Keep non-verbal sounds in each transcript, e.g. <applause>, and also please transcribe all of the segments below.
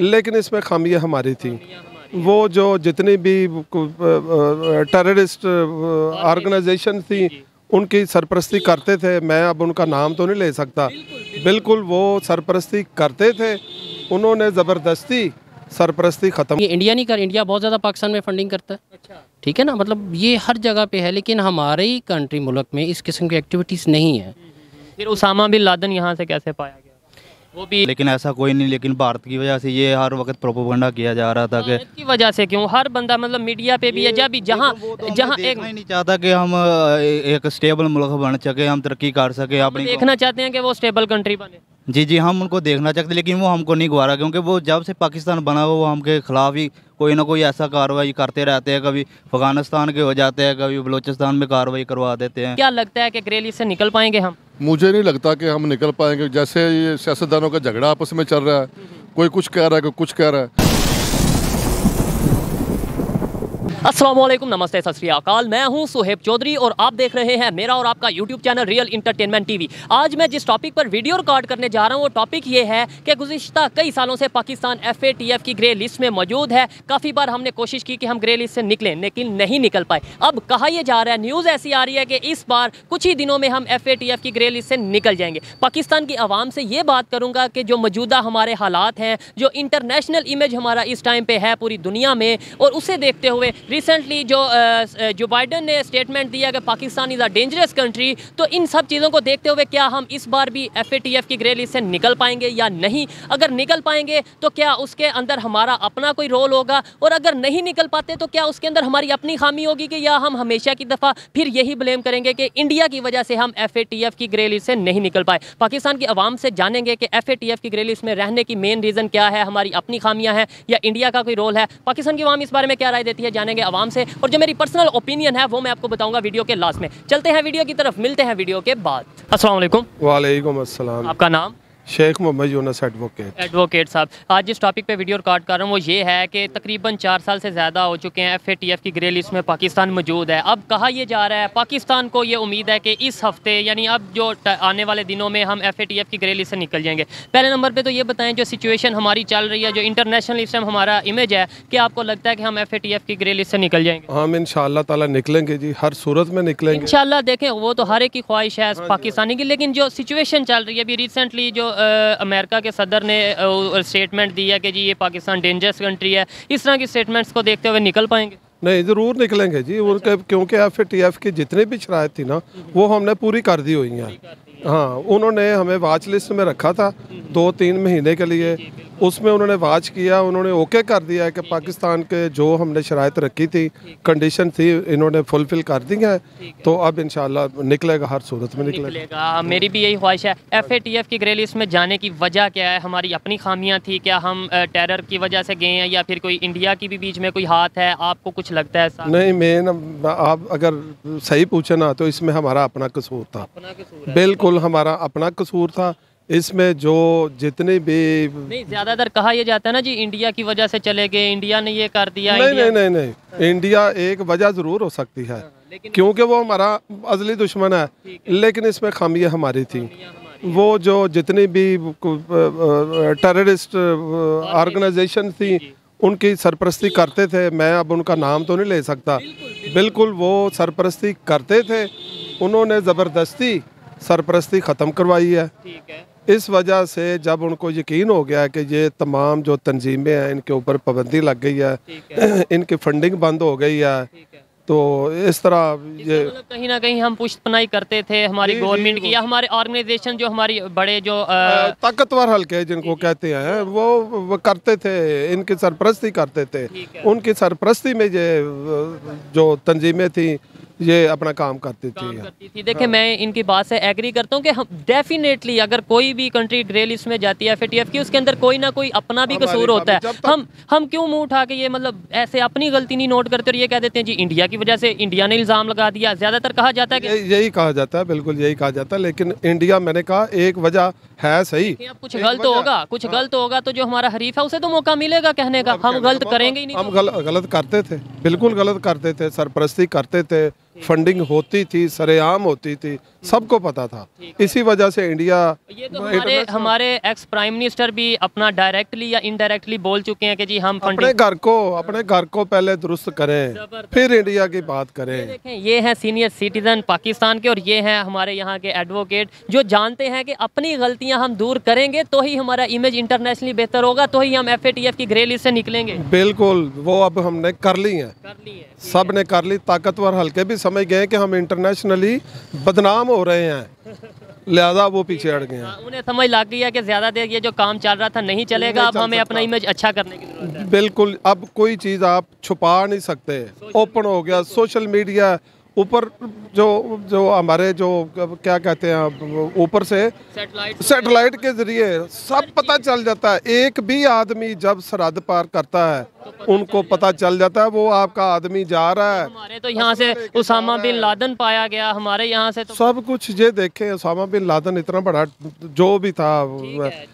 लेकिन इसमें खामियाँ हमारी थी। वो जो जितनी भी टेररिस्ट ऑर्गेनाइजेशन थी उनकी सरपरस्ती करते थे। मैं अब उनका नाम तो नहीं ले सकता। बिल्कुल वो सरपरस्ती करते थे। उन्होंने ज़बरदस्ती सरपरस्ती ख़त्म ये इंडिया नहीं कर इंडिया बहुत ज़्यादा पाकिस्तान में फंडिंग करता है। अच्छा। ठीक है ना? मतलब ये हर जगह पे है लेकिन हमारे ही कंट्री मुल्क में इस किस्म की एक्टिविटीज़ नहीं है। फिर उसामा बिन लादन यहाँ से कैसे पाया गया? वो भी लेकिन ऐसा कोई नहीं लेकिन भारत की वजह से ये हर वक्त प्रोपोगंडा किया जा रहा था कि की वजह से क्यों? हर बंदा मतलब मीडिया पे भी है जब भी जहाँ जहाँ एक नहीं चाहता कि हम एक स्टेबल मुल्क बन सके हम तरक्की कर सके अपनी देखना चाहते हैं कि वो स्टेबल कंट्री बने। जी जी हम उनको देखना चाहते लेकिन वो हमको नहीं गवारा क्योंकि वो जब से पाकिस्तान बना हुआ वो हमके खिलाफ ही कोई ना कोई ऐसा कार्रवाई करते रहते हैं कभी अफ़गानिस्तान के हो जाते हैं कभी बलोचिस्तान में कार्रवाई करवा देते हैं। क्या लगता है कि ग्रेली से निकल पाएँगे हम? मुझे नहीं लगता कि हम निकल पाएँगे। जैसे ये सियासतदानों का झगड़ा आपस में चल रहा है, कोई कुछ कह रहा है, कोई कुछ कह रहा है। वालेकुम नमस्ते, सत श्री अकाल। मैं हूँ सुहेब चौधरी और आप देख रहे हैं मेरा और आपका YouTube channel real entertainment TV आज मैं जिस टॉपिक पर वीडियो रिकॉर्ड करने जा रहा हूँ, वो टॉपिक ये है कि गुजशत कई सालों से Pakistan F A T F की ग्रे लिस्ट में मौजूद है। काफ़ी बार हमने कोशिश की कि हम ग्रे लिस्ट से निकलें, लेकिन नहीं निकल पाए। अब कहा यह जा रहा है न्यूज़ ऐसी आ रही है कि इस बार कुछ ही दिनों में हम एफ़ ए टी एफ़ की ग्रे लिस्ट से निकल जाएँगे। पाकिस्तान की आवाम से ये बात करूँगा कि जो मौजूदा हमारे हालात हैं, जो इंटरनेशनल इमेज हमारा इस टाइम पर है पूरी दुनिया में, और उसे देखते हुए रिसेंटली जो जो बाइडन ने स्टेटमेंट दिया कि Pakistan is a dangerous country तो इन सब चीज़ों को देखते हुए क्या हम इस बार भी एफएटीएफ की ग्रे लिस्ट से निकल पाएँगे या नहीं? अगर निकल पाएँगे तो क्या उसके अंदर हमारा अपना कोई रोल होगा? और अगर नहीं निकल पाते तो क्या उसके अंदर हमारी अपनी खामी होगी कि या हम हमेशा की दफ़ा फिर यही ब्लेम करेंगे कि इंडिया की वजह से हम एफएटीएफ की ग्रे लिस्ट से नहीं निकल पाए? पाकिस्तान की आवाम से जानेंगे कि एफएटीएफ की ग्रे लिस्ट में रहने की मेन रीज़न क्या है? हमारी अपनी खामियाँ हैं या इंडिया का कोई रोल है? पाकिस्तान की आवाम इस बारे में क्या राय देती है? जानेंगे आवाम से। और जो मेरी पर्सनल ओपिनियन है वो मैं आपको बताऊँगा वीडियो के लास्ट में। चलते हैं वीडियो की तरफ़ मिलते हैं वीडियो के बाद। असल वालेकुम आपका नाम? शेख मोहम्मद यूनस एडवोकेट। एडवोकेट साहब आज जिस टॉपिक पे वीडियो रिकॉर्ड कर रहा हूँ वो ये है कि तकरीबन चार साल से ज़्यादा हो चुके हैं एफएटीएफ की ग्रे लिस्ट में पाकिस्तान मौजूद है। अब कहा यह जा रहा है पाकिस्तान को ये उम्मीद है कि इस हफ़्ते यानी अब जो आने वाले दिनों में हम एफ़ की ग्रे लिस्ट से निकल जाएँगे। पहले नंबर पर तो ये बताएँ जो सिचुएशन हमारी चल रही है जो इंटरनेशनल इस टाइम हमारा इमेज है कि आपको लगता है कि हम एफएटीएफ की ग्रे लिस्ट से निकल जाएँगे? हम इन ताला निकलेंगे जी हर सूरत में निकलेंगे। इंशाल्लाह देखें वो तो हर एक की ख्वाहिश है पाकिस्तानी की लेकिन जो सिचुएशन चल रही है अभी रिसेंटली जो अमेरिका के सदर ने स्टेटमेंट दी है कि जी ये पाकिस्तान डेंजरस कंट्री है। इस तरह की स्टेटमेंट्स को देखते हुए निकल पाएँगे? नहीं ज़रूर निकलेंगे जी। उनके क्योंकि एफ़ टी एफ़ की जितनी भी शराय थी ना वो हमने पूरी कर दी हुई हैं। हाँ उन्होंने हमें वाच लिस्ट में रखा था दो तीन महीने के लिए। उसमें उन्होंने वाच किया उन्होंने ओके कर दिया है कि पाकिस्तान के जो हमने शराइत रखी थी कंडीशन थी इन्होंने फुलफिल कर दी है। तो अब इंशाल्लाह निकलेगा हर सूरत में निकलेगा। निकलेगा। मेरी भी यही ख्वाहिश है। एफ़ ए की ग्रे लिस्ट में जाने की वजह क्या है? हमारी अपनी खामियाँ थी क्या हम टेरर की वजह से गए हैं या फिर कोई इंडिया की भी बीच में कोई हाथ है? आपको कुछ लगता है नहीं मेन आप अगर सही पूछे ना तो इसमें हमारा अपना कसूर था। है। बिल्कुल हमारा अपना कसूर था। इसमें जो जितने भी नहीं ज़्यादातर कहा यह जाता है ना जी इंडिया की वजह से चले गए इंडिया ने ये कर दिया नहीं इंडिया नहीं नहीं नहीं। इंडिया एक वजह ज़रूर हो सकती है क्योंकि वो हमारा अजली दुश्मन है लेकिन इसमें खामियाँ हमारी थी। वो जो जितनी भी टेररिस्ट ऑर्गेनाइजेशन थी उनकी सरपरस्ती करते थे। मैं अब उनका नाम तो नहीं ले सकता। बिल्कुल वो सरपरस्ती करते थे। उन्होंने ज़बरदस्ती सरपरस्ती ख़त्म करवाई है। ठीक है। इस वजह से जब उनको यकीन हो गया कि ये तमाम जो तंजीमें हैं इनके ऊपर पाबंदी लग गई है है। <clears throat> इनकी फंडिंग बंद हो गई है। तो इस तरह ये मतलब कहीं ना कहीं हम पुष्टपनाई करते थे हमारी गवर्नमेंट की या हमारे ऑर्गेनाइजेशन जो हमारी बड़े जो ताकतवर हल्के जिनको कहते हैं वो, वो करते थे इनकी सरपरस्ती करते थे। उनकी सरपरस्ती में ये जो तंजीमें थी ये अपना काम करती काम थी करती थी। देखिए मैं इनकी बात से एग्री करता हूँ कि हम डेफिनेटली अगर कोई भी कंट्री ग्रे लिस्ट में जाती है एफ़ की उसके अंदर कोई ना कोई अपना भी कसूर होता है। हम हम क्यों मुँह उठा के ये मतलब ऐसे अपनी गलती नहीं नोट करते और ये कह देते हैं जी इंडिया की वजह से इंडिया ने इल्ज़ाम लगा दिया। ज़्यादातर कहा जाता है कि यही कहा जाता है बिल्कुल यही कहा जाता है लेकिन इंडिया मैंने कहा एक वजह है सही। कुछ गलत होगा कुछ गलत होगा तो जो हमारा हरीफ है उसे तो मौका मिलेगा कहने का। हम गलत करेंगे ही नहीं हम गलत करते थे बिल्कुल गलत करते थे सरपरस्ती करते थे फंडिंग होती थी सरेआम होती थी सबको पता था। इसी वजह से इंडिया ये तो हमारे हमारे एक्स प्राइम मिनिस्टर भी अपना डायरेक्टली या इनडायरेक्टली बोल चुके हैं कि जी हम अपने घर को अपने घर को पहले दुरुस्त करें फिर इंडिया की बात करें। देखें ये हैं सीनियर सिटीजन पाकिस्तान के और ये हैं हमारे यहाँ के एडवोकेट जो जानते हैं कि अपनी गलतियाँ हम दूर करेंगे तो ही हमारा इमेज इंटरनेशनली बेहतर होगा तो ही हम एफएटीएफ की ग्रे लिस्ट से निकलेंगे। बिल्कुल वो अब हमने कर ली कर ली है। सबने कर ली ताकतवर हल्के भी समझ गए कि हम इंटरनेशनली बदनाम हो रहे हैं। लिहाजा वो पीछे हट गए हैं। हाँ, उन्हें समझ लग गई है कि ज़्यादा देर ये जो काम चल रहा था नहीं चलेगा अब हमें अपना इमेज अच्छा करने की ज़रूरत है। बिल्कुल अब कोई चीज़ आप छुपा नहीं सकते। ओपन हो गया सोशल मीडिया ऊपर जो जो हमारे जो क्या कहते हैं ऊपर से सेटेलाइट सैटेलाइट के ज़रिए सब पता चल जाता है। एक भी आदमी जब सरहद पार करता है तो उनको पता चल जाता है वो आपका आदमी जा रहा है। हमारे तो यहाँ से उसामा बिन लादन पाया गया हमारे यहाँ से तो सब कुछ ये देखे उसामा बिन लादन इतना बड़ा जो भी था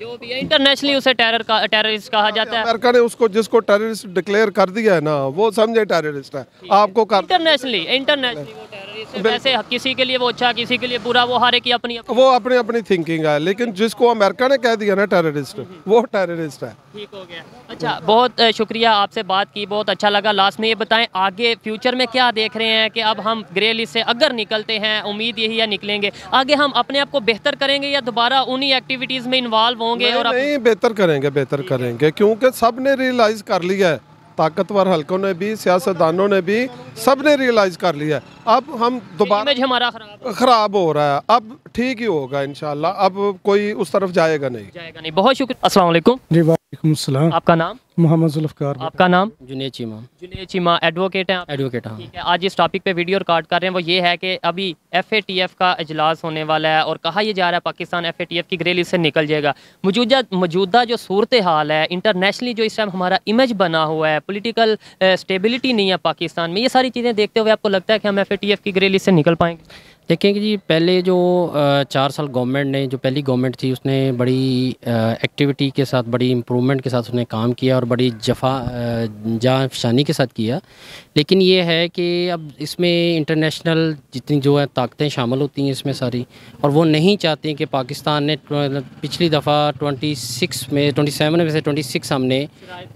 जो भी है इंटरनेशनली उसे टेरर का टेररिस्ट कहा जाता है। अमेरिका ने उसको जिसको टेररिस्ट डिक्लेयर कर दिया है ना वो समझे टेररिस्ट है। आपको इंटरनेशनली इंटरनेशनली वैसे किसी के लिए वो अच्छा किसी के लिए बुरा वो हर एक की अपनी अपनी वो अपनी अपनी थिंकिंग है लेकिन जिसको अमेरिका ने कह दिया ना टेररिस्ट वो टेररिस्ट है। ठीक हो गया। अच्छा बहुत शुक्रिया आपसे बात की बहुत अच्छा लगा। लास्ट में ये बताएँ आगे फ्यूचर में क्या देख रहे हैं कि अब हम ग्रे लिस्ट से अगर निकलते हैं उम्मीद यही है निकलेंगे। आगे हम अपने आप को बेहतर करेंगे या दोबारा उन्हीं एक्टिविटीज़ में इन्वॉल्व होंगे और नहीं बेहतर करेंगे बेहतर करेंगे क्योंकि सबने रियलाइज़ कर लिया है। ताकतवर हलकों ने भी सियासतदानों ने भी सबने रियलाइज़ कर लिया अब हम दोबारा हमारा खराब हो रहा है। अब ठीक ही होगा इंशाल्लाह। अब कोई उस तरफ़ जाएगा नहीं। जाएगा नहीं। बहुत शुक्रिया। अस्सलाम वालेकुम। जी वालेकुम आपका नाम? मोहम्मद जुल्फ़कार। आपका नाम? जुनेद चीमा। जुनेद चीमा एडवोकेट हैं एडवोकेट हाँ। ठीक है आज इस टॉपिक पे वीडियो रिकॉर्ड कर रहे हैं। वो ये है कि अभी एफएटीएफ का इजलास होने वाला है और कहा यह जा रहा है पाकिस्तान एफएटीएफ की ग्रे लिस्ट से निकल जाएगा। मौजूदा मौजूदा जो सूरत हाल है इंटरनेशनली जो इस टाइम हमारा इमेज बना हुआ है पोलिटिकल स्टेबिलिटी नहीं है पाकिस्तान में ये सारी चीज़ें देखते हुए आपको लगता है कि हम एफएटीएफ की ग्रे लिस्ट से निकल पाएँगे? देखें कि जी, पहले जो चार साल गवर्नमेंट ने, जो पहली गवर्नमेंट थी, उसने बड़ी एक्टिविटी के साथ, बड़ी इम्प्रूवमेंट के साथ उसने काम किया और बड़ी जफा जान फशानी के साथ किया। लेकिन ये है कि अब इसमें इंटरनेशनल जितनी जो है ताकतें शामिल होती हैं इसमें सारी, और वो नहीं चाहती कि पाकिस्तान ने पिछली दफ़ा 26 में 27 में से 26 हमने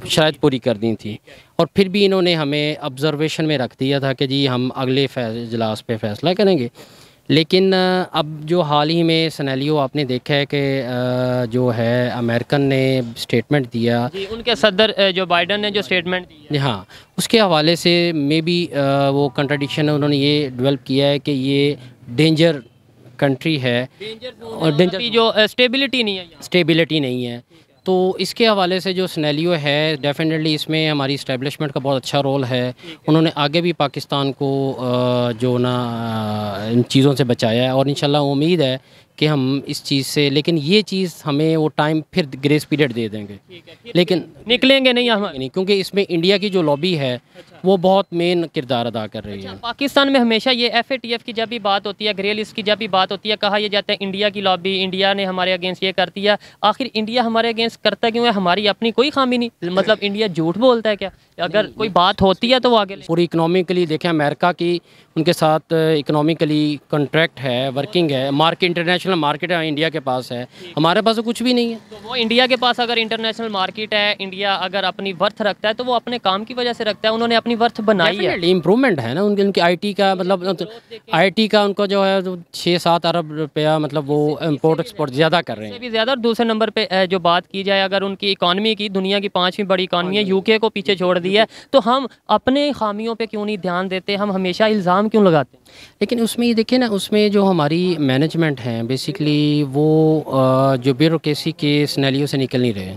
शायद पूरी कर दी थी। और फिर भी इन्होंने हमें ऑब्जर्वेशन में रख दिया था कि जी, हम अगले इजलास पे फैसला करेंगे। लेकिन अब जो हाल ही में सनेलियो आपने देखा है कि जो है अमेरिकन ने स्टेटमेंट दिया। जी उनके सदर जो बाइडन ने जो स्टेटमेंट दिया। हाँ उसके हवाले से मे बी वो कंट्राडिक्शन उन्होंने ये डेवलप किया है कि ये डेंजर कंट्री है। और डेंजर जो स्टेबिलिटी नहीं है स्टेबिलिटी नहीं है। तो इसके हवाले से जो स्नैलियो है डेफिनेटली इसमें हमारी इस्टेब्लिशमेंट का बहुत अच्छा रोल है। उन्होंने आगे भी पाकिस्तान को जो ना इन चीज़ों से बचाया है और इन उम्मीद है कि हम इस चीज़ से लेकिन ये चीज़ हमें वो टाइम फिर ग्रेस पीरियड दे देंगे। लेकिन निकलेंगे नहीं हम। नहीं क्योंकि इसमें इंडिया की जो लॉबी है अच्छा। वो बहुत मेन किरदार अदा कर रही अच्छा, है। पाकिस्तान में हमेशा ये एफएटीएफ की जब भी बात होती है ग्रे लिस्ट की जब भी बात होती है कहा यह जाता है इंडिया की लॉबी इंडिया ने हमारे अगेंस्ट ये कर दिया आखिर इंडिया हमारे अगेंस्ट करता क्यों है? हमारी अपनी कोई खामी नहीं। मतलब इंडिया झूठ बोलता है क्या? अगर कोई बात होती है तो वो आगे पूरी इकोनॉमिकली देखें अमेरिका की उनके साथ इकोनॉमिकली कॉन्ट्रैक्ट है वर्किंग है मार्केट इंटरनेशनल मार्केट है इंडिया के पास है। हमारे पास तो कुछ भी नहीं है। तो वो इंडिया के पास अगर इंटरनेशनल मार्केट है इंडिया अगर अपनी वर्थ रखता है तो वो अपने काम की वजह से रखता है। उन्होंने अपनी वर्थ बनाई है। इम्प्रूवमेंट है ना उनकी उनकी आईटी का मतलब आईटी का उनका जो है छः सात अरब रुपया मतलब वो इम्पोर्ट एक्सपोर्ट ज़्यादा कर रहे हैं। भी ज़्यादा दूसरे नंबर पे अ, जो बात की जाए अगर उनकी इकॉनमी की दुनिया की पांचवी बड़ी इकॉनमी है यूके को पीछे छोड़ दी है तो हम अपने खामियों पे क्यों नहीं ध्यान देते? हम हमेशा इल्ज़ाम क्यों लगाते हैं? लेकिन उसमें ये देखिए ना उसमें जो हमारी मैनेजमेंट है बेसिकली वो जो ब्यूरोसी के स्नैलियों से निकल नहीं रहे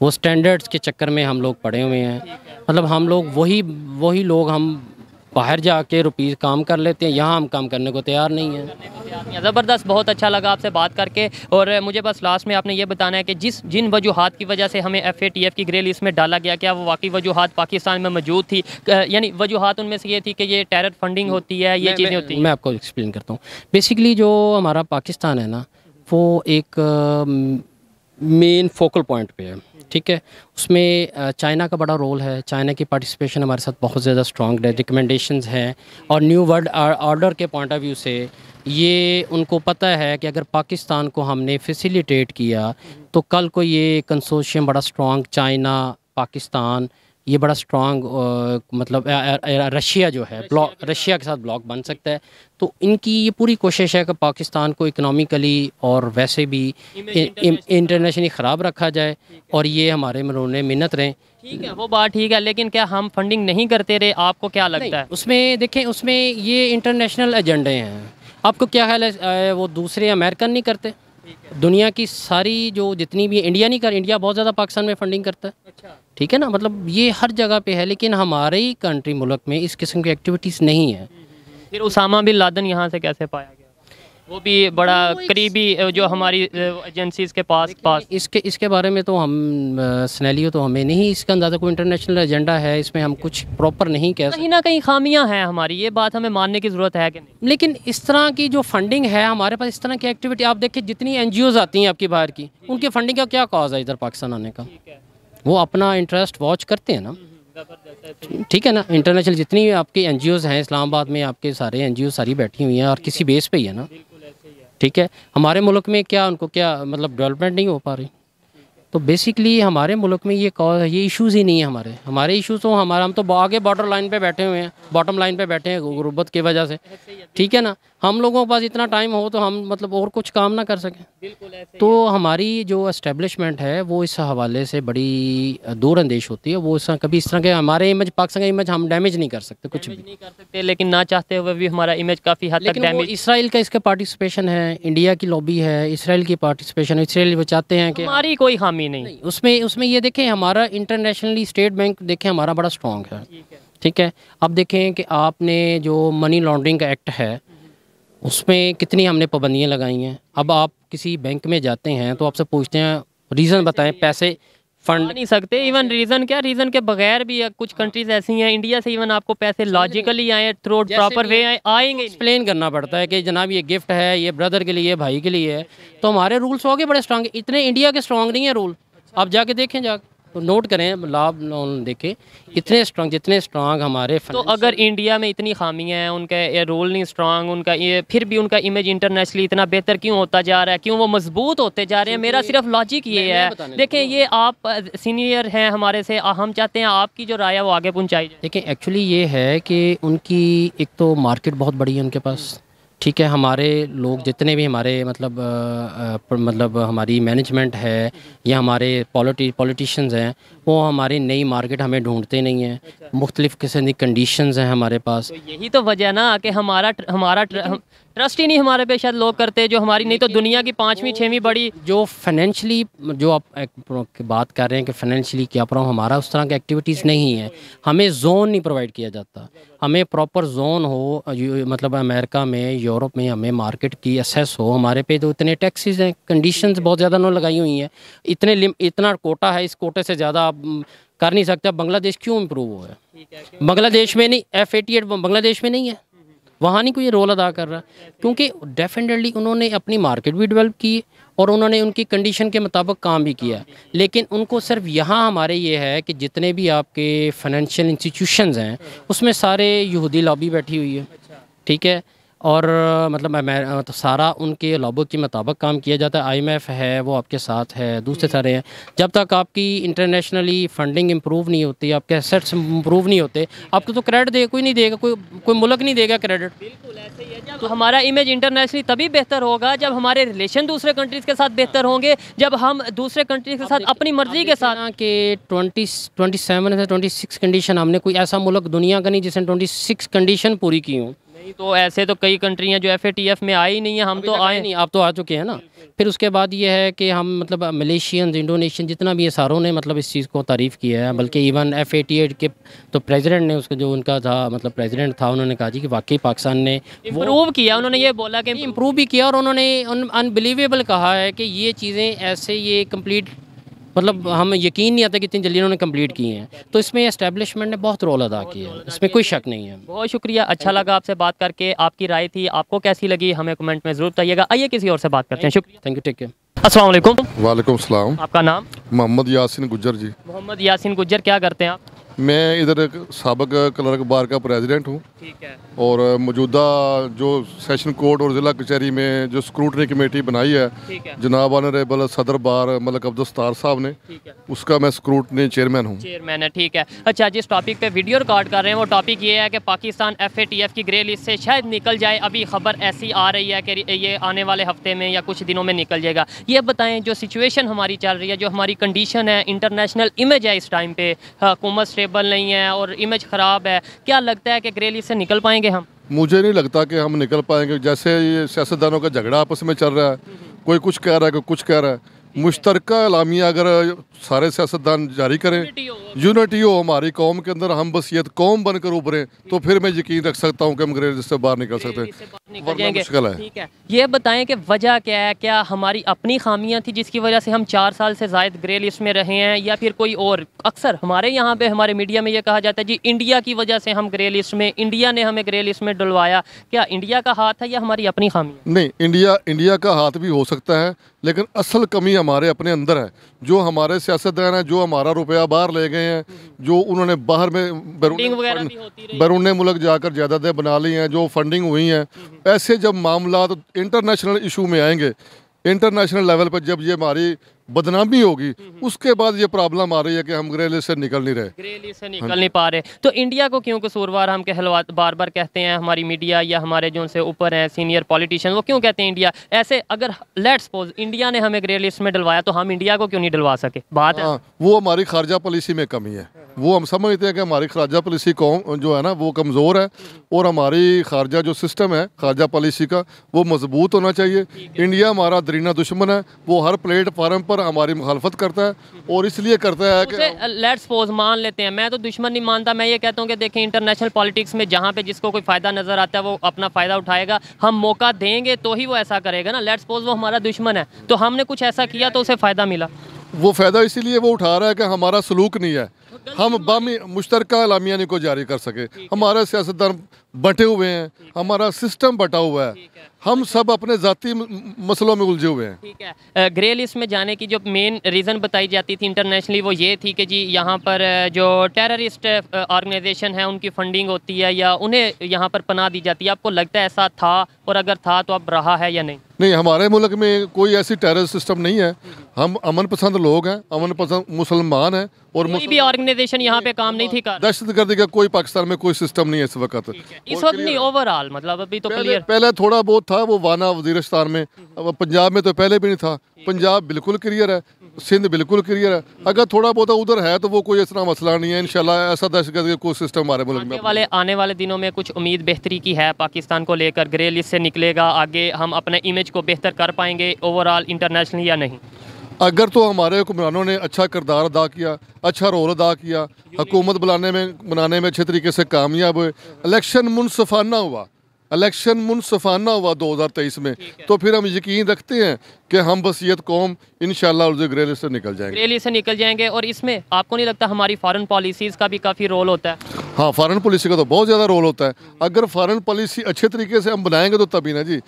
वो स्टैंडर्ड्स के चक्कर में हम लोग पड़े हुए हैं। मतलब हम लोग, वही वही लोग हम बाहर जाके रुपीज़ काम कर लेते हैं। यहाँ हम काम करने को तैयार नहीं है। ज़बरदस्त बहुत अच्छा लगा आपसे बात करके। और मुझे बस लास्ट में आपने ये बताना है कि जिस जिन वजूहत की वजह से हमें एफ़ ए टी एफ़ की ग्रे लिस्ट में डाला गया क्या वो वाकई वजूहत पाकिस्तान में मौजूद थी? यानी वजूहत उनमें से ये थी कि ये टेरर फंडिंग होती है ये चीज़ें होती हैं। मैं आपको एक्सप्लेन करता हूँ। बेसिकली जो हमारा पाकिस्तान है ना वो एक मेन फोकल पॉइंट पे है। ठीक है? उसमें चाइना का बड़ा रोल है। चाइना की पार्टिसिपेशन हमारे साथ बहुत ज़्यादा स्ट्रॉन्ग है रिकमेंडेशन हैं और न्यू वर्ल्ड ऑर्डर के पॉइंट ऑफ़ व्यू से ये उनको पता है कि अगर पाकिस्तान को हमने फैसिलिटेट किया तो कल को ये कंसोशियम बड़ा स्ट्रॉन्ग चाइना, पाकिस्तान ये बड़ा स्ट्रॉन्ग मतलब रशिया जो है ब्लॉक रशिया के साथ ब्लॉक बन सकता है। तो इनकी ये पूरी कोशिश है कि पाकिस्तान को इकोनॉमिकली और वैसे भी इंटरनेशनली ख़राब रखा जाए और ये हमारे मरोने मिन्नत रहें। ठीक है वो बात ठीक है लेकिन क्या हम फंडिंग नहीं करते रहे? आपको क्या लगता है? उसमें देखें उसमें ये इंटरनेशनल एजेंडे हैं। आपको क्या ख्याल है वो दूसरे अमेरिकन नहीं करते? दुनिया की सारी जो जितनी भी इंडिया नहीं कर इंडिया बहुत ज़्यादा पाकिस्तान में फंडिंग करता है। ठीक है ना? मतलब ये हर जगह पे है लेकिन हमारे ही कंट्री मुल्क में इस किस्म की एक्टिविटीज़ नहीं है। फिर उसामा बिन लादन यहाँ से कैसे पाया गया? वो भी बड़ा करीबी जो हमारी एजेंसीज के पास पास। इसके इसके बारे में तो हम स्नैलियो तो हमें नहीं इसका अंदाज़ा कोई इंटरनेशनल एजेंडा है इसमें हम कुछ प्रॉपर नहीं कह सकते कहीं ना कहीं खामियाँ हैं हमारी ये बात हमें मानने की ज़रूरत है कि नहीं? लेकिन इस तरह की जो फंडिंग है हमारे पास इस तरह की एक्टिविटी आप देखिए जितनी एन आती हैं आपकी बाहर की उनकी फंडिंग का क्या कॉज है इधर पाकिस्तान आने का? वो अपना इंटरेस्ट वॉच करते हैं ना। ठीक है ना? इंटरनेशनल जितनी भी आपकी एन हैं, इस्लामाबाद में आपके सारे एनजीओ सारी बैठी हुई हैं और किसी बेस पे ही है ना। ठीक है? हमारे मुल्क में क्या उनको क्या मतलब डेवलपमेंट नहीं हो पा रही? तो बेसिकली हमारे मुल्क में ये कॉज ये इश्यूज़ ही नहीं है हमारे। हमारे इश्यूज़ तो हमारा, हम तो आगे बॉर्डर लाइन पे बैठे हुए हैं बॉटम लाइन पे बैठे हैं गुर्बत की वजह से। ठीक है ना? हम लोगों के पास इतना टाइम हो तो हम मतलब और कुछ काम ना कर सकें। तो हमारी जो इस्टेब्लिशमेंट है वो इस हवाले से बड़ी दूर अंदेश होती है। वो इस कभी इस तरह के हमारे इमेज पाकिस्तान का इमेज हम डैमेज नहीं कर सकते कुछ भी। नहीं कर सकते लेकिन ना चाहते हुए भी हमारा इमेज काफ़ी हद तक डैमेज इसराइल का इसका पार्टिसिपेशन है इंडिया की लॉबी है इसराइल की पार्टिसिपेशन है इसराइल वो चाहते हैं कि हमारी कोई खामी नहीं। नहीं उसमें उसमें ये देखें हमारा इंटरनेशनली स्टेट बैंक देखें हमारा बड़ा स्ट्रॉन्ग है। ठीक है। अब देखें कि आपने जो मनी लॉन्ड्रिंग का एक्ट है उसमें कितनी हमने पाबंदियाँ लगाई हैं। अब आप किसी बैंक में जाते हैं तो आपसे पूछते हैं रीज़न बताएँ पैसे फंड नहीं सकते इवन रीजन क्या? रीजन के बगैर भी कुछ कंट्रीज़ ऐसी हैं इंडिया से इवन आपको पैसे लॉजिकली आए थ्रू प्रॉपर वे आए आएँगे एक्सप्लेन करना पड़ता है कि जनाब ये गिफ्ट है ये ब्रदर के लिए भाई के लिए। है तो हमारे रूल्स हो गए बड़े स्ट्रांग इतने इंडिया के स्ट्रांग नहीं है रूल आप जाके देखें जाके। तो नोट करें लाभ लोन देखें इतने स्ट्रांग जितने स्ट्रांग हमारे तो अगर इंडिया में इतनी खामियाँ हैं उनका ये रोल नहीं स्ट्रांग उनका ये फिर भी उनका इमेज इंटरनेशनली इतना बेहतर क्यों होता जा रहा है? क्यों वो मज़बूत होते जा रहे हैं? मेरा सिर्फ़ लॉजिक ये है। देखें ये आप सीनियर हैं हमारे से हम चाहते हैं आपकी जो राय है वो आगे पहुँचाई जाए। देखिए एक्चुअली ये है कि उनकी एक तो मार्केट बहुत बड़ी है उनके पास। ठीक है, हमारे लोग जितने भी हमारे मतलब प- मतलब हमारी मैनेजमेंट है या हमारे पॉलिटी पॉलिटिशियंस हैं, वो हमारी नई मार्केट हमें ढूंढते नहीं हैं। मुख्तलिफ़ किस्म की कंडीशंस हैं हमारे पास। तो यही तो वजह ना कि हमारा हमारा ट्रस्ट ही नहीं हमारे पे शायद लोग करते जो हमारी नहीं तो दुनिया की पांचवी छवीं बड़ी। जो फाइनेंशली जो आप एक बात कर रहे हैं कि फाइनेंशली क्या प्रॉब्लम हमारा उस तरह की एक्टिविटीज़ नहीं है। हमें जोन नहीं प्रोवाइड किया जाता। हमें प्रॉपर जोन हो मतलब अमेरिका में यूरोप में हमें मार्केट की असेस हो हमारे पे तो इतने टैक्सेस हैं कंडीशन बहुत ज़्यादा उन्होंने लगाई हुई हैं। इतने इतना कोटा है इस कोटे से ज़्यादा आप कर नहीं सकते। बांग्लादेश क्यों इम्प्रूव हुआ है? बांग्लादेश में नहीं एफ़ एटी एट बांग्लादेश में नहीं है। वहाँ नहीं कोई रोल अदा कर रहा। क्योंकि डेफिनेटली उन्होंने अपनी मार्केट भी डेवलप की और उन्होंने उनकी कंडीशन के मुताबिक काम भी किया। लेकिन उनको सिर्फ़ यहाँ हमारे ये है कि जितने भी आपके फाइनेंशियल इंस्टीट्यूशंस हैं, उसमें सारे यहूदी लॉबी बैठी हुई है। ठीक है? और मतलब तो सारा उनके लॉबो के मुताबिक काम किया जाता है। आईएमएफ है वो आपके साथ है दूसरे सारे हैं। जब तक आपकी इंटरनेशनली फंडिंग इम्प्रूव नहीं होती आपके एसेट्स इम्प्रूव नहीं होते आपको तो क्रेडिट दे कोई नहीं देगा कोई कोई मुल्क नहीं देगा क्रेडिट बिल्कुल ऐसे ही है। तो हमारा इमेज इंटरनेशनली तभी बेहतर होगा जब हमारे रिलेशन दूसरे कंट्रीज़ के साथ बेहतर होंगे जब हम दूसरे कंट्रीज़ के साथ अपनी मर्ज़ी के साथ के ट्वेंटी ट्वेंटी सेवन से ट्वेंटी सिक्स कंडीशन हमने कोई ऐसा मुल्क दुनिया का नहीं जिसने ट्वेंटी सिक्स कंडीशन पूरी की हूँ। नहीं तो ऐसे तो कई कंट्री हैं जो एफएटीएफ में आई नहीं है हम तो आए नहीं। आप तो आ चुके हैं ना। फिर उसके बाद ये है कि हम मतलब मलेशियन इंडोनेशियन जितना भी है सारों ने मतलब इस चीज़ को तारीफ़ किया है बल्कि इवन एफ़ के तो प्रेसिडेंट ने उसका जो उनका था मतलब प्रेसिडेंट था उन्होंने कहा जी कि वाकई पाकिस्तान ने इम्प्रूव किया उन्होंने ये बोला कि इम्प्रूव भी किया और उन्होंने अनबिलीवेबल कहा है कि ये चीज़ें ऐसे ये कंप्लीट मतलब हम यकीन नहीं आता कि इतनी जल्दी उन्होंने कंप्लीट किए हैं। तो इसमें एस्टेब्लिशमेंट ने बहुत रोल अदा किया है। इसमें कोई शक नहीं है। बहुत शुक्रिया। अच्छा लगा आपसे बात करके। आपकी राय थी। आपको कैसी लगी? हमें कमेंट में ज़रूर बताइएगा। आइए किसी और से बात करते हैं। शुक्रिया। थैंक यू टेक केयर असलम वालेकुम वालेकुम सलाम। आपका नाम? मोहम्मद यासिन गुजर जी। मोहम्मद यासिन गुजर क्या करते हैं आप? मैं इधर सबक क्लर्क बार का प्रेसिडेंट हूँ। और मौजूदा जो सेशन कोर्ट और ज़िला कचहरी में जो स्क्रूटनी कमेटी बनाई है है। जनाब ऑनरेबल सदर बार मलक अब्दुस्तार साहब ने उसका मैं स्क्रूटनी चेयरमैन हूँ। चेयरमैन है ठीक है। अच्छा जिस टॉपिक पे वीडियो रिकॉर्ड कर रहे हैं वो टॉपिक ये है कि पाकिस्तान एफ़ की ग्रे लिस्ट से शायद निकल जाए। अभी खबर ऐसी आ रही है कि ये आने वाले हफ़्ते में या कुछ दिनों में निकल जाएगा। ये बताएँ जो सिचुएशन हमारी चल रही है जो हमारी कंडीशन है इंटरनेशनल इमेज है इस टाइम पे हुकूमत स्टेबल नहीं है और इमेज ख़राब है। क्या लगता है कि ग्रेली से निकल पाएँगे हम? मुझे नहीं लगता कि हम निकल पाएँगे। जैसे ये सियासतदानों का झगड़ा आपस में चल रहा है, कोई कुछ कह रहा है, कोई कुछ कह रहा है। मुश्तरका अलामिया अगर सारे सियासतदान जारी करें यूनिटी हो। हमारी कौम के अंदर हम बसीत कौम बनकर उभरें तो फिर मैं यकीन रख सकता हूँ कि हम अंग्रेज़ से बाहर निकल सकते हैं। वरना मुश्किल है। ठीक है। ये बताएँ कि वजह क्या है? क्या हमारी अपनी खामियाँ थी जिसकी वजह से हम चार साल से जायद ग्रे लिस्ट में रहे हैं या फिर कोई और? अक्सर हमारे यहाँ पे हमारे मीडिया में ये कहा जाता है जी इंडिया की वजह से हम ग्रे लिस्ट में इंडिया ने हमें ग्रे लिस्ट में डलवाया। क्या इंडिया का हाथ है या हमारी अपनी खामी नहीं इंडिया इंडिया का हाथ भी हो सकता है लेकिन असल कमी हमारे अपने अंदर है। जो हमारे सियासतदान हैं जो हमारा रुपया बाहर ले गए हैं जो उन्होंने बाहर में रही। बैरून मुल्क जाकर जायदादें बना ली हैं जो फंडिंग हुई हैं। ऐसे जब मामला इंटरनेशनल इशू में आएँगे इंटरनेशनल लेवल पर जब ये हमारी बदनामी होगी। उसके बाद ये प्रॉब्लम आ रही है कि हम ग्रेली से निकल नहीं रहे। ग्रेली से निकल नहीं पा रहे। तो इंडिया को क्यों कसूरवार हम कहलवा बार बार कहते हैं हमारी मीडिया या हमारे जो उनसे ऊपर हैं सीनियर पॉलिटिशियन वो क्यों कहते हैं इंडिया ऐसे अगर लेट सपोज़ इंडिया ने हमें ग्रे लिस्ट में डलवाया तो हम इंडिया को क्यों नहीं डलवा सके? बात है। हाँ वो हमारी खारजा पॉलिसी में कमी है। वो हम समझते हैं कि हमारी खारजा पॉलिसी कौम जो है ना वो कमज़ोर है और हमारी खारजा जो सिस्टम है खारजा पॉलिसी का वो मज़बूत होना चाहिए। इंडिया हमारा दरीना दुश्मन है वो हर प्लेटफार्म पर हमारी मुखालफत करता है और इसलिए करता है कि उसे लेट सपोज़ मान लेते हैं मैं तो दुश्मन नहीं मानता मैं ये कहता हूँ कि देखें इंटरनेशनल पॉलिटिक्स में जहाँ पे जिसको कोई फ़ायदा नज़र आता है वो अपना फ़ायदा उठाएगा। हम मौका देंगे तो ही वो ऐसा करेगा ना। लेट सपोज़ वो हमारा दुश्मन है तो हमने कुछ ऐसा किया तो उसे फ़ायदा मिला। वो फ़ायदा इसीलिए वो उठा रहा है कि हमारा सलूक नहीं है। हम बामी मुश्तरक अलामिया को जारी कर सके। हमारे सियासतदान बटे हुए हैं हमारा सिस्टम बटा हुआ है। हम सब अपने ज़ाती मसलों में उलझे हुए हैं। ठीक है। ग्रे लिस्ट में जाने की जो मेन रीज़न बताई जाती थी इंटरनेशनली वो ये थी कि जी यहाँ पर जो टेररिस्ट ऑर्गेनाइजेशन है उनकी फंडिंग होती है या उन्हें यहाँ पर पनाह दी जाती है। आपको लगता है ऐसा था? और अगर था तो अब रहा है या नहीं? नहीं हमारे मुल्क में कोई ऐसी टेरर सिस्टम नहीं है। हम अमन पसंद लोग हैं अमन पसंद मुसलमान हैं और कोई भी ऑर्गेनाइजेशन यहाँ पे काम नहीं थी कर दहशत गर्दी का कोई पाकिस्तान में कोई सिस्टम नहीं है इस वक्त। इस वक्त नहीं ओवरऑल मतलब अभी तो पहले क्लियर पहले थोड़ा बहुत था वो वाना वजीरस्तान में। अब पंजाब में तो पहले भी नहीं था। पंजाब बिल्कुल क्लियर है। सिंध बिल्कुल क्लियर है। अगर थोड़ा बहुत उधर है तो वो कोई इतना मसला नहीं है इंशाल्लाह ऐसा दहशतगर्दी का कोई सिस्टम हमारे मुल्क में आने वाले आने वाले दिनों में कुछ उम्मीद बेहतरी की है पाकिस्तान को लेकर। ग्रे लिस्ट से निकलेगा आगे हम अपने इमेज को बेहतर कर पाएँगे ओवरऑल इंटरनेशनली या नहीं। अगर तो हमारे हुक्मरानों ने अच्छा किरदार अदा किया अच्छा रोल अदा किया हुकूमत बनाने में बनाने में अच्छे तरीके से कामयाब हुए। इलेक्शन मुनसफाना हुआ। इलेक्शन मुनसफाना हुआ 2023 में। तो फिर हम यकीन रखते हैं कि हम बसीत कौम इन ग्रेल से निकल जाएँगे। ग्रे लिस्ट से निकल जाएँगे और इसमें आपको नहीं लगता हमारी फॉरेन पॉलिसीज़ का भी काफ़ी रोल होता है? हाँ फॉरेन पॉलिसी का तो बहुत ज़्यादा रोल होता है। अगर फॉरेन पॉलिसी अच्छे तरीके से हम बनाएँगे तो तभी ना जी।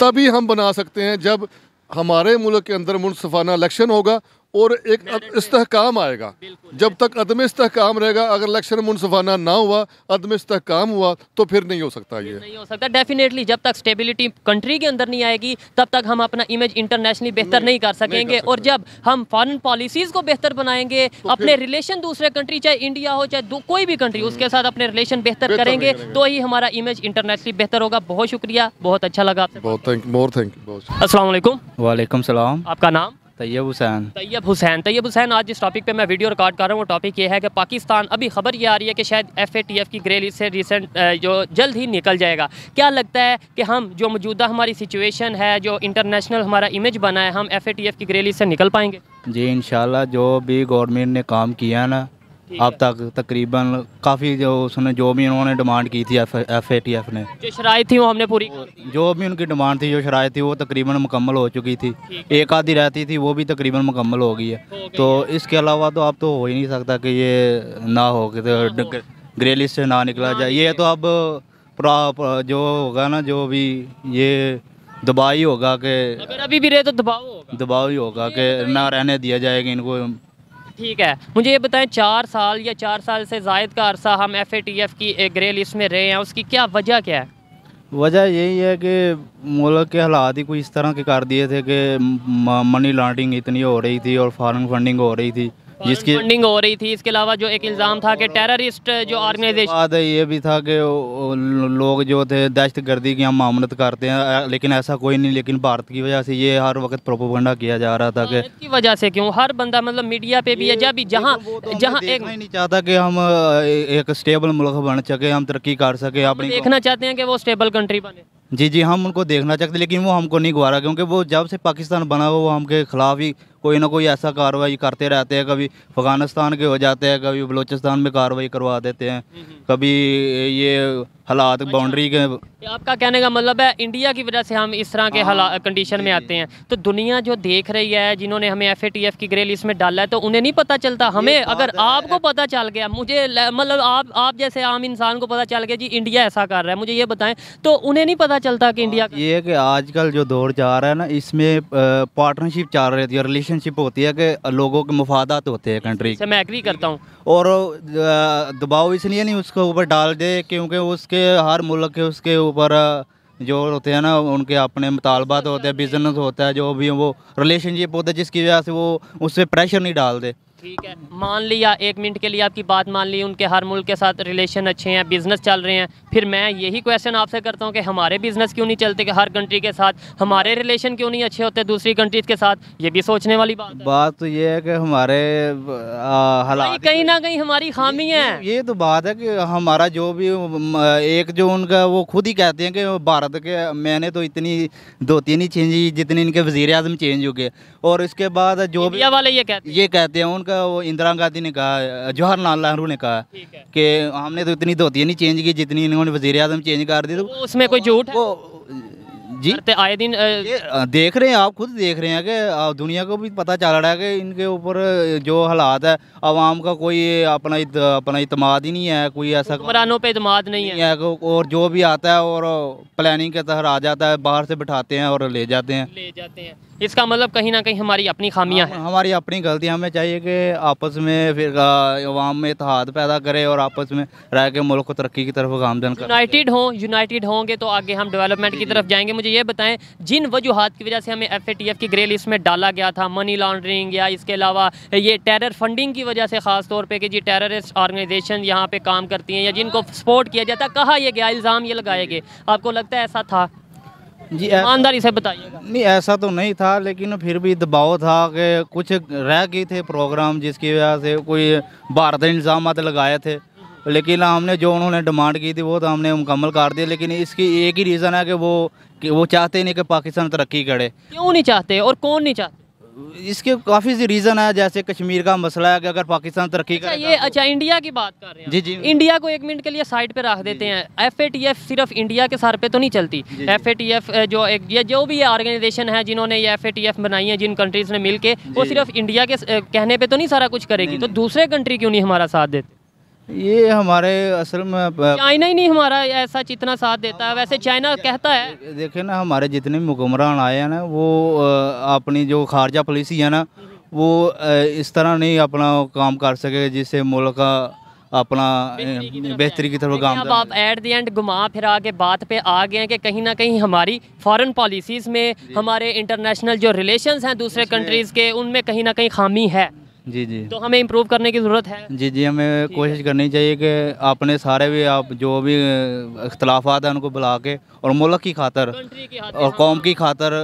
तभी हम बना सकते हैं जब हमारे मुल्क के अंदर मुनसफाना इलेक्शन होगा और एक इस्तेहकाम आएगा। जब तक अदम इस्तेहकाम रहेगा अगर इलेक्शन मुनसफाना ना हुआ अदम इस्तेहकाम हुआ तो फिर नहीं हो सकता ये। नहीं हो सकता। डेफिनेटली जब तक स्टेबिलिटी कंट्री के अंदर नहीं आएगी तब तक हम अपना इमेज इंटरनेशनली बेहतर नहीं नहीं कर सकेंगे। और जब हम फॉरन पॉलिसीज़ को बेहतर बनाएँगे अपने रिलेशन दूसरे कंट्री चाहे इंडिया हो चाहे कोई भी कंट्री उसके साथ अपने रिलेशन बेहतर करेंगे। तो ही हमारा इमेज इंटरनेशनली बेहतर होगा। बहुत शुक्रिया बहुत अच्छा लगा बहुत थैंक मोर थैंक यू वालेकुम वालेकुम सलाम। आपका नाम? तैयब हुसैन। तैयब हुसैन। तैयब हुसैन आज जिस टॉपिक पे मैं वीडियो रिकॉर्ड कर रहा हूँ वो टॉपिक ये है कि पाकिस्तान अभी खबर ये आ रही है कि शायद एफएटीएफ की ग्रे लिस्ट से रिसेंट जो जल्द ही निकल जाएगा। क्या लगता है कि हम जो मौजूदा हमारी सिचुएशन है जो इंटरनेशनल हमारा इमेज बना है हम एफ़ की ग्रे लिस्ट से निकल पाएँगे? जी इन जो भी गवर्नमेंट ने काम किया ना अब तक तकरीबन काफ़ी जो उसने जो भी उन्होंने डिमांड की थी एफ़ ए टी एफ़ ने जो शराइ थी वो हमने पूरी जो भी उनकी डिमांड थी जो शराय थी वो तकरीबन मुकम्मल हो चुकी थी एक आधी रहती थी वो भी तकरीबन मुकम्मल हो गई है तो इसके अलावा तो अब तो हो ही नहीं सकता कि ये ना हो कि तो ग्रे लिस्ट से ना निकला जाए ये तो अब जो होगा ना जो भी ये दबाव ही होगा कि अगर अभी भी रहे तो दबाव होगा दबाव ही होगा कि ना रहने दिया जाएगा इनको ठीक है। मुझे ये बताएँ, चार साल या चार साल से जायद का अरसा हम एफ़ ए टी एफ़ की ग्रे लिस्ट में रहे हैं, उसकी क्या वजह क्या है? वजह यही है कि मुल्क के हालात ही कुछ इस तरह के कर दिए थे कि मनी लॉन्ड्रिंग इतनी हो रही थी और फॉरेन फंडिंग हो रही थी। जिसकी फंडिंग हो रही थी इसके अलावा जो एक इल्ज़ाम था कि टेररिस्ट जो ऑर्गेनाइजेशन ये भी था कि लोग जो थे दहशत गर्दी की हम मामलत करते हैं लेकिन ऐसा कोई नहीं लेकिन भारत की वजह से ये हर वक्त प्रोपोगंडा किया जा रहा था कि की वजह से क्यों? हर बंदा मतलब मीडिया पे भी है जब भी जहाँ जहाँ एक नहीं चाहता कि हम एक स्टेबल मुल्क बन सके हम तरक्की कर सके अपनी देखना चाहते हैं कि वो स्टेबल कंट्री बने। जी जी हम उनको देखना चाहते लेकिन वो हमको नहीं गवारा क्योंकि वो जब से पाकिस्तान बना हुआ वो हमके खिलाफ ही कोई ना कोई ऐसा कार्रवाई करते रहते हैं कभी अफ़गानिस्तान के हो जाते हैं कभी बलूचिस्तान में कार्रवाई करवा देते हैं कभी ये हालात बाउंड्री के आपका कहने का मतलब है इंडिया की वजह से हम इस तरह के हाला कंडीशन में आते हैं। तो दुनिया जो देख रही है जिन्होंने हमें एफ़ की ग्रे लिस्ट में डाला है तो उन्हें नहीं पता चलता? हमें अगर आपको पता चल गया मुझे मतलब आप आप जैसे आम इंसान को पता चल गया जी इंडिया ऐसा कर रहा है मुझे ये बताएँ तो उन्हें नहीं पता चलता कि इंडिया ये कि आजकल जो दौर जा रहा है ना इसमें पार्टनरशिप चल रही है रिलेशनशिप होती है कि लोगों के मफादात होते हैं कंट्री से मैं एग्री करता हूँ। और दबाव इसलिए नहीं उसके ऊपर डाल दे क्योंकि उसके हर मुल्क के उसके ऊपर जो होते हैं ना उनके अपने मुतालबात होते हैं बिज़नेस होता है जो भी वो रिलेशनशिप होता है जिसकी वजह से वो उस पर प्रेशर नहीं डाल दे। ठीक है मान लिया एक मिनट के लिए आपकी बात मान ली उनके हर मुल्क के साथ रिलेशन अच्छे हैं बिज़नेस चल रहे हैं फिर मैं यही क्वेश्चन आपसे करता हूँ कि हमारे बिज़नेस क्यों नहीं चलते कि हर कंट्री के साथ हमारे रिलेशन क्यों नहीं अच्छे होते दूसरी कंट्रीज़ के साथ? ये भी सोचने वाली बात है। बात तो ये है कि हमारे हालात कहीं ना कहीं हमारी खामी है। ये तो बात है कि हमारा जो भी एक जो उनका वो खुद ही कहते हैं कि भारत के मैंने तो इतनी दो तीन ही चेंज की जितनी इनके वज़ीर अजम चेंज हो गए। और इसके बाद जो भी वाले ये कहते ये कहते हैं उनका वो इंदिरा गांधी ने कहा जवाहरलाल नेहरू ने कहा कि हमने तो इतनी धोती नहीं चेंज की जितनी इन्होंने वज़ीर आज़म चेंज कर दी तो उसमें कोई झूठ वो जी आए दिन देख रहे हैं आप खुद देख रहे हैं कि दुनिया को भी पता चल रहा है कि इनके ऊपर जो हालात है आवाम का कोई अपना इत, अपना इतमाद ही नहीं है कोई ऐसा हुक्मरानों पे इतमाद नहीं नहीं है है और जो भी आता है और प्लानिंग के तहत आ जाता है बाहर से बिठाते हैं और ले जाते हैं ले जाते हैं इसका मतलब कहीं ना कहीं हमारी अपनी खामियाँ हैं। हमारी अपनी गलती हमें चाहिए कि आपस में फिर अवाम में इतिहाद पैदा करें और आपस में रह के मुल्क को तरक्की की तरफ़ गामजन करें। यूनाइटेड हों यूनाइटेड होंगे तो आगे हम डेवलपमेंट की तरफ़ जाएँगे। मुझे ये बताएँ जिन वजूहत की वजह से हमें एफएटीएफ की ग्रे लिस्ट में डाला गया था मनी लॉन्ड्रिंग या इसके अलावा ये टेरर फंडिंग की वजह से ख़ास तौर पे कि जी टेररिस्ट ऑर्गेनाइजेशन यहाँ पे काम करती हैं या जिनको सपोर्ट किया जाता कहा यह गया इल्ज़ाम ये लगाए गए। आपको लगता है ऐसा था? जी ईमानदारी से बताइएगा। नहीं ऐसा तो नहीं था लेकिन फिर भी दबाव था कि कुछ रह गए थे प्रोग्राम जिसकी वजह से कोई भारत इंतज़ाम लगाए थे। लेकिन हमने जो उन्होंने डिमांड की थी वो तो हमने मुकम्मल कर दिया। लेकिन इसकी एक ही रीज़न है कि वो कि वो चाहते नहीं कि पाकिस्तान तरक्की करे। क्यों नहीं चाहते और कौन नहीं चाहते? इसके काफ़ी सी रीज़न है जैसे कश्मीर का मसला है कि अगर पाकिस्तान तरक्की अच्छा ये अच्छा इंडिया की बात कर रहे हैं जी, जी। इंडिया को एक मिनट के लिए साइड पे रख देते हैं। एफएटीएफ सिर्फ़ इंडिया के सर पे तो नहीं चलती। एफएटीएफ जो। एक ये जो भी ऑर्गेनाइजेशन है जिन्होंने ये एफएटीएफ बनाई है जिन कंट्रीज़ ने मिल वो सिर्फ़ इंडिया के कहने पर तो नहीं सारा कुछ करेगी। तो दूसरे कंट्री क्यों नहीं हमारा साथ देते? ये हमारे असल में चाइना ही नहीं हमारा ऐसा जितना साथ देता है। वैसे चाइना कहता है। देखिए ना हमारे जितने भी हुक्मरान आए हैं ना वो अपनी जो खारजा पॉलिसी है ना वो इस तरह नहीं अपना काम कर सके जिससे मुल्क का अपना बेहतरी की तरफ़ गामजन आप एट दी एंड घुमा फिरा के बात पे आ गए हैं कि कहीं ना कहीं हमारी फॉरेन पॉलिसीज़ में हमारे इंटरनेशनल जो रिलेशंस हैं दूसरे कंट्रीज़ के उनमें कहीं ना कहीं खामी है। जी जी। तो हमें इम्प्रूव करने की ज़रूरत है। जी जी हमें कोशिश करनी चाहिए कि अपने सारे भी आप जो भी अख्तलाफात हैं उनको बुला के और मुल्क की खातर और कौम की खातर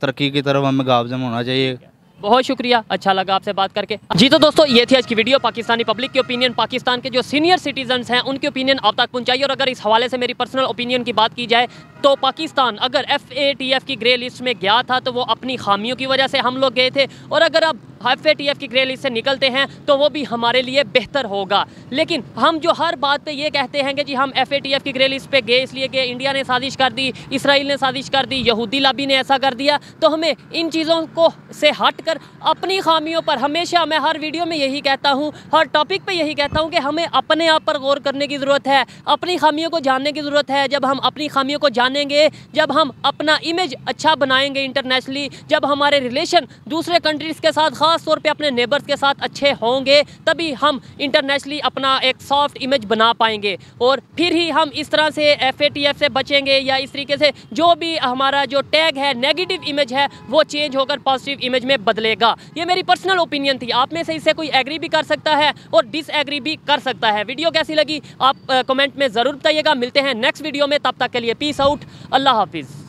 तरक्की की तरफ़ हमें गामजन होना चाहिए। बहुत शुक्रिया अच्छा लगा आपसे बात करके। जी तो दोस्तों ये थी आज की वीडियो पाकिस्तानी पब्लिक की ओपिनियन पाकिस्तान के जो सीनियर सिटीजन हैं उनकी ओपिनियन आप तक पहुंचाइए और अगर इस हवाले से मेरी पर्सनल ओपिनियन की बात की जाए तो पाकिस्तान अगर एफ़ ए टी एफ़ की ग्रे लिस्ट में गया था तो वो अपनी खामियों की वजह से हम लोग गए थे। और अगर अब एफ़ ए टी एफ़ की ग्रे लिस्ट से निकलते हैं तो वो भी हमारे लिए बेहतर होगा। लेकिन हम जो हर बात पे ये कहते हैं कि जी हम एफ़ ए टी एफ़ की ग्रे लिस्ट पे गए, इसलिए कि इंडिया ने साजिश कर दी इसराइल ने साजिश कर दी यहूदी लाबी ने ऐसा कर दिया तो हमें इन चीज़ों को से हट कर अपनी खामियों पर हमेशा मैं हर वीडियो में यही कहता हूँ, हर टॉपिक पर यही कहता हूँ कि हमें अपने आप पर गौर करने की ज़रूरत है, अपनी खामियों को जानने की ज़रूरत है। जब हम अपनी खामियों को जानेंगे, जब हम अपना इमेज अच्छा बनाएँगे इंटरनेशनली जब हमारे रिलेशन दूसरे कंट्रीज़ के साथ ख़ास तौर पे अपने नेबर्स के साथ अच्छे होंगे, तभी हम इंटरनेशनली अपना एक सॉफ्ट इमेज बना पाएँगे। और फिर ही हम इस तरह से एफएटीएफ से बचेंगे या इस तरीके से जो भी हमारा जो टैग है नेगेटिव इमेज है, वो चेंज होकर पॉजिटिव इमेज में बदलेगा। ये मेरी पर्सनल ओपिनियन थी। आप में से इससे कोई एग्री भी कर सकता है और डिसएग्री भी कर सकता है। वीडियो कैसी लगी? आप कमेंट में ज़रूर बताइएगा। मिलते हैं नेक्स्ट वीडियो में। तब तक के लिए पीस आउट अल्लाह हाफिज़।